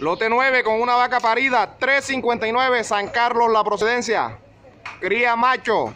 Lote 9 con una vaca parida, 3.59 San Carlos la procedencia. Cría macho.